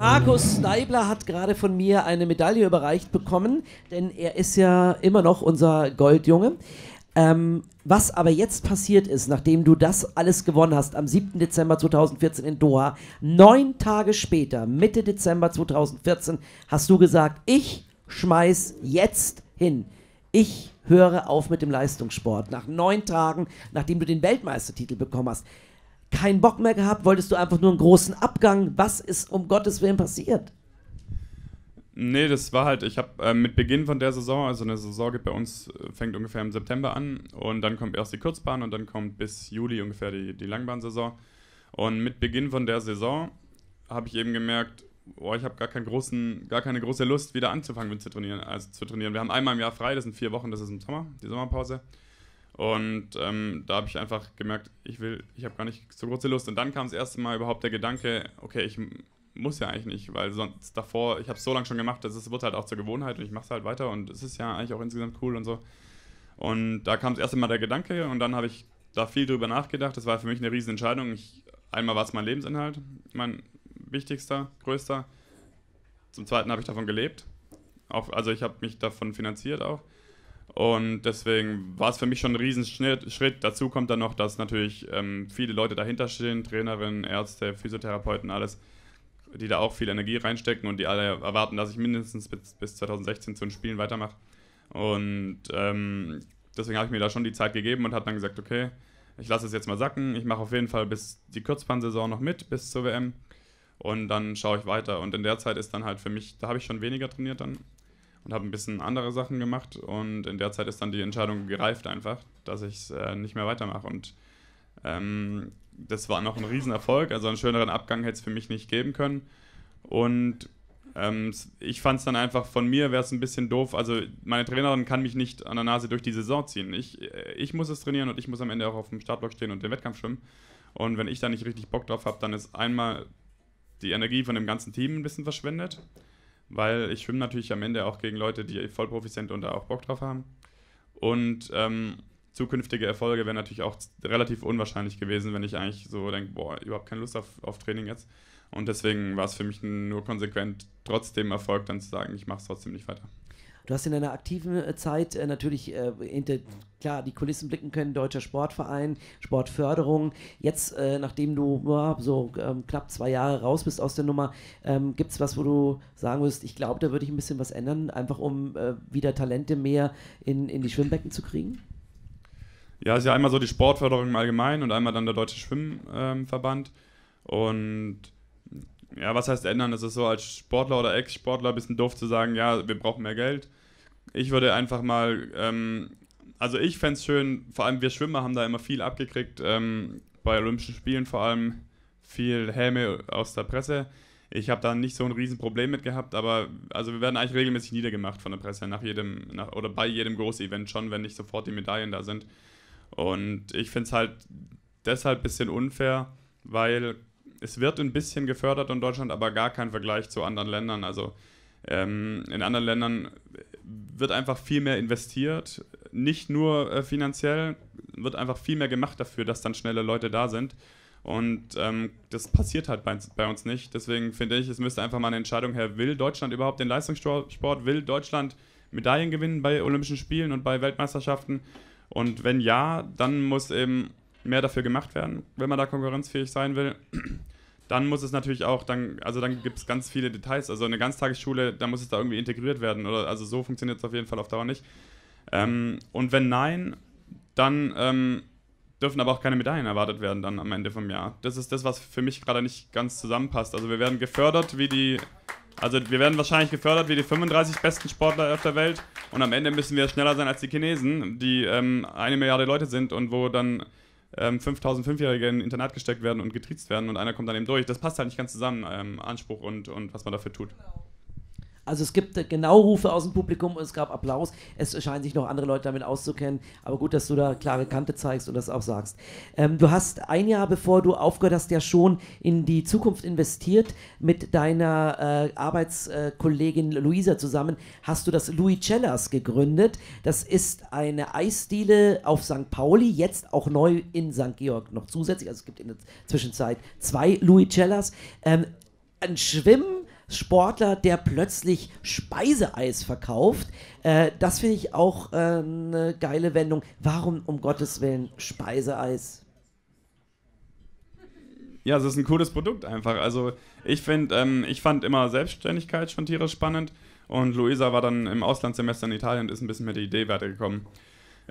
Markus Steibler hat gerade von mir eine Medaille überreicht bekommen, denn er ist ja immer noch unser Goldjunge. Ähm, was aber jetzt passiert ist, nachdem du das alles gewonnen hast, am 7. Dezember 2014 in Doha, neun Tage später, Mitte Dezember 2014, hast du gesagt, ich schmeiß jetzt hin. Ich höre auf mit dem Leistungssport. Nach neun Tagen, nachdem du den Weltmeistertitel bekommen hast keinen Bock mehr gehabt? Wolltest du einfach nur einen großen Abgang? Was ist um Gottes Willen passiert? Nee, das war halt, ich habe äh, mit Beginn von der Saison, also eine Saison geht bei uns, äh, fängt ungefähr im September an und dann kommt erst die Kurzbahn und dann kommt bis Juli ungefähr die, die Langbahnsaison. Und mit Beginn von der Saison habe ich eben gemerkt, oh, ich habe gar, gar keine große Lust, wieder anzufangen mit zu trainieren, also zu trainieren. Wir haben einmal im Jahr frei, das sind vier Wochen, das ist im Sommer, die Sommerpause. Und ähm, da habe ich einfach gemerkt, ich will, ich habe gar nicht so große Lust. Und dann kam das erste Mal überhaupt der Gedanke, okay, ich muss ja eigentlich nicht, weil sonst davor, ich habe es so lange schon gemacht, dass es wird halt auch zur Gewohnheit und ich mache es halt weiter und es ist ja eigentlich auch insgesamt cool und so. Und da kam das erste Mal der Gedanke und dann habe ich da viel drüber nachgedacht. Das war für mich eine riesen Entscheidung. Ich, einmal war es mein Lebensinhalt, mein wichtigster, größter. Zum zweiten habe ich davon gelebt. Auch, also ich habe mich davon finanziert auch. Und deswegen war es für mich schon ein Riesenschritt. Dazu kommt dann noch, dass natürlich ähm, viele Leute dahinter stehen, Trainerinnen, Ärzte, Physiotherapeuten, alles, die da auch viel Energie reinstecken und die alle erwarten, dass ich mindestens bis, bis 2016 zu den Spielen weitermache. Und ähm, deswegen habe ich mir da schon die Zeit gegeben und habe dann gesagt, okay, ich lasse es jetzt mal sacken. Ich mache auf jeden Fall bis die Kurzbahnsaison noch mit, bis zur WM. Und dann schaue ich weiter. Und in der Zeit ist dann halt für mich, da habe ich schon weniger trainiert dann und habe ein bisschen andere Sachen gemacht. Und in der Zeit ist dann die Entscheidung gereift einfach, dass ich es äh, nicht mehr weitermache. Und ähm, das war noch ein Riesenerfolg, also einen schöneren Abgang hätte es für mich nicht geben können. Und ähm, ich fand es dann einfach, von mir wäre es ein bisschen doof, also meine Trainerin kann mich nicht an der Nase durch die Saison ziehen, ich, äh, ich muss es trainieren und ich muss am Ende auch auf dem Startblock stehen und den Wettkampf schwimmen. Und wenn ich da nicht richtig Bock drauf habe, dann ist einmal die Energie von dem ganzen Team ein bisschen verschwendet weil ich schwimme natürlich am Ende auch gegen Leute, die Vollprofis sind und da auch Bock drauf haben. Und ähm, zukünftige Erfolge wären natürlich auch relativ unwahrscheinlich gewesen, wenn ich eigentlich so denke, boah, überhaupt keine Lust auf, auf Training jetzt. Und deswegen war es für mich nur konsequent, trotzdem Erfolg dann zu sagen, ich mache es trotzdem nicht weiter. Du hast in deiner aktiven äh, Zeit äh, natürlich äh, hinter, klar, die Kulissen blicken können, Deutscher Sportverein, Sportförderung. Jetzt, äh, nachdem du ja, so ähm, knapp zwei Jahre raus bist aus der Nummer, ähm, gibt es was, wo du sagen wirst, ich glaube, da würde ich ein bisschen was ändern, einfach um äh, wieder Talente mehr in, in die Schwimmbecken zu kriegen? Ja, es ist ja einmal so die Sportförderung im Allgemeinen und einmal dann der Deutsche Schwimmverband. Ähm, und ja, was heißt ändern? Es ist so als Sportler oder Ex-Sportler ein bisschen doof zu sagen, ja, wir brauchen mehr Geld. Ich würde einfach mal, ähm, also ich fände es schön, vor allem wir Schwimmer haben da immer viel abgekriegt, ähm, bei Olympischen Spielen vor allem viel Häme aus der Presse. Ich habe da nicht so ein Riesenproblem mit gehabt, aber also wir werden eigentlich regelmäßig niedergemacht von der Presse nach jedem nach, oder bei jedem Großevent schon, wenn nicht sofort die Medaillen da sind. Und ich finde es halt deshalb ein bisschen unfair, weil es wird ein bisschen gefördert in Deutschland, aber gar kein Vergleich zu anderen Ländern. Also ähm, in anderen Ländern wird einfach viel mehr investiert, nicht nur äh, finanziell, wird einfach viel mehr gemacht dafür, dass dann schnelle Leute da sind. Und ähm, das passiert halt bei, bei, uns nicht. Deswegen finde ich, es müsste einfach mal eine Entscheidung her, will Deutschland überhaupt den Leistungssport, will Deutschland Medaillen gewinnen bei Olympischen Spielen und bei Weltmeisterschaften? Und wenn ja, dann muss eben mehr dafür gemacht werden, wenn man da konkurrenzfähig sein will. Dann muss es natürlich auch, dann, also dann gibt es ganz viele Details. Also eine Ganztagesschule, da muss es da irgendwie integriert werden. Oder also so funktioniert es auf jeden Fall auf Dauer nicht. Ähm, und wenn nein, dann ähm, dürfen aber auch keine Medaillen erwartet werden dann am Ende vom Jahr. Das ist das, was für mich gerade nicht ganz zusammenpasst. Also wir werden gefördert wie die, also wir werden wahrscheinlich gefördert wie die 35 besten Sportler auf der Welt und am Ende müssen wir schneller sein als die Chinesen, die ähm, eine Milliarde Leute sind und wo dann ähm, 5000 Fünfjährige in ein Internat gesteckt werden und getriezt werden und einer kommt dann eben durch. Das passt halt nicht ganz zusammen, ähm, Anspruch und, und was man dafür tut. Genau. Also es gibt genau Rufe aus dem Publikum und es gab Applaus. Es scheinen sich noch andere Leute damit auszukennen. Aber gut, dass du da klare Kante zeigst und das auch sagst. Ähm, du hast ein Jahr bevor du aufgehört hast, ja schon in die Zukunft investiert. Mit deiner äh, Arbeitskollegin Luisa zusammen hast du das Louis Cellas gegründet. Das ist eine Eisdiele auf St. Pauli, jetzt auch neu in St. Georg noch zusätzlich. Also es gibt in der Zwischenzeit zwei Louis Cellas. Ähm, ein Schwimmen Sportler, der plötzlich Speiseeis verkauft. Äh, das finde ich auch äh, eine geile Wendung. Warum um Gottes Willen Speiseeis? Ja, es ist ein cooles Produkt einfach. Also ich finde, ähm, ich fand immer Selbstständigkeit schon tierisch spannend und Luisa war dann im Auslandssemester in Italien und ist ein bisschen mit der Idee weitergekommen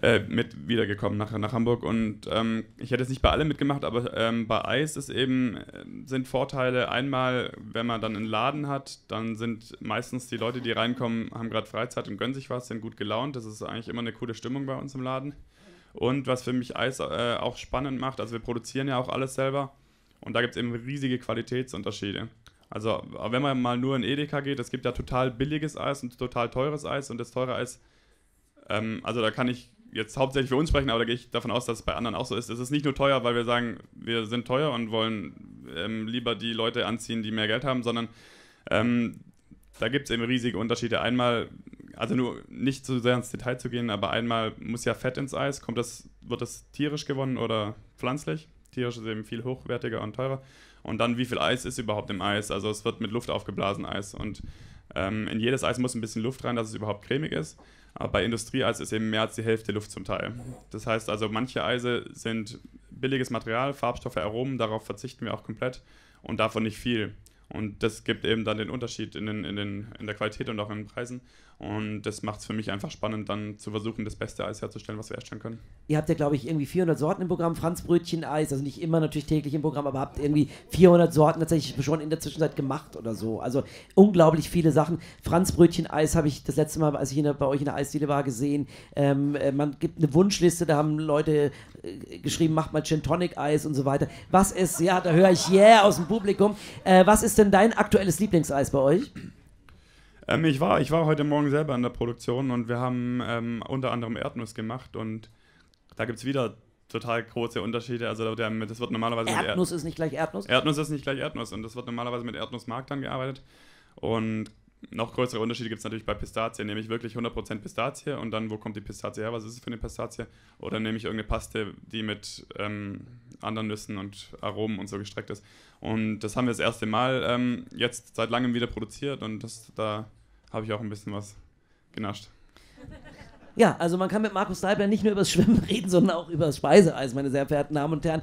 äh, mit wiedergekommen nach, nach Hamburg. Und ähm, ich hätte es nicht bei allem mitgemacht, aber ähm, bei Eis ist eben, äh, sind Vorteile einmal, wenn man dann einen Laden hat, dann sind meistens die Leute, die reinkommen, haben gerade Freizeit und gönnen sich was, sind gut gelaunt. Das ist eigentlich immer eine coole Stimmung bei uns im Laden. Und was für mich Eis äh, auch spannend macht, also wir produzieren ja auch alles selber und da gibt es eben riesige Qualitätsunterschiede. Also wenn man mal nur in Edeka geht, es gibt ja total billiges Eis und total teures Eis und das teure Eis, ähm, also da kann ich jetzt hauptsächlich für uns sprechen, aber da gehe ich davon aus, dass es bei anderen auch so ist. Es ist nicht nur teuer, weil wir sagen, wir sind teuer und wollen ähm, lieber die Leute anziehen, die mehr Geld haben, sondern ähm, da gibt es eben riesige Unterschiede. Einmal, also nur nicht zu sehr ins Detail zu gehen, aber einmal muss ja Fett ins Eis. Kommt das, wird das tierisch gewonnen oder pflanzlich? Tierisch ist eben viel hochwertiger und teurer. Und dann, wie viel Eis ist überhaupt im Eis? Also es wird mit Luft aufgeblasen Eis. Und ähm, in jedes Eis muss ein bisschen Luft rein, dass es überhaupt cremig ist. Aber bei Industrieeis ist eben mehr als die Hälfte Luft zum Teil. Das heißt also, manche Eise sind billiges Material, Farbstoffe, Aromen, darauf verzichten wir auch komplett und davon nicht viel. Und das gibt eben dann den Unterschied in, den, in, den, in der Qualität und auch in den Preisen. Und das macht es für mich einfach spannend, dann zu versuchen, das beste Eis herzustellen, was wir herstellen können. Ihr habt ja, glaube ich, irgendwie 400 Sorten im Programm, Franzbrötchen-Eis, also nicht immer natürlich täglich im Programm, aber habt irgendwie 400 Sorten tatsächlich schon in der Zwischenzeit gemacht oder so. Also unglaublich viele Sachen. Franzbrötchen-Eis habe ich das letzte Mal, als ich der, bei euch in der Eisdiele war, gesehen. Ähm, äh, man gibt eine Wunschliste, da haben Leute äh, geschrieben, macht mal Gin Tonic Eis und so weiter. Was ist, ja, da höre ich yeah aus dem Publikum. Äh, was ist denn dein aktuelles Lieblingseis bei euch? Ähm, ich, war, ich war heute Morgen selber in der Produktion und wir haben ähm, unter anderem Erdnuss gemacht und da gibt es wieder total große Unterschiede. Also das wird normalerweise Erdnuss ist nicht gleich Erdnuss? Erdnuss ist nicht gleich Erdnuss und das wird normalerweise mit Erdnussmark dann gearbeitet. Und noch größere Unterschiede gibt es natürlich bei Pistazie. Nehme ich wirklich 100% Pistazie und dann, wo kommt die Pistazie her? Was ist es für eine Pistazie? Oder nehme ich irgendeine Paste, die mit ähm, anderen Nüssen und Aromen und so gestreckt ist? Und das haben wir das erste Mal ähm, jetzt seit langem wieder produziert und das, da habe ich auch ein bisschen was genascht. Ja, also man kann mit Markus Leibler nicht nur über das Schwimmen reden, sondern auch über das Speiseeis, meine sehr verehrten Damen und Herren.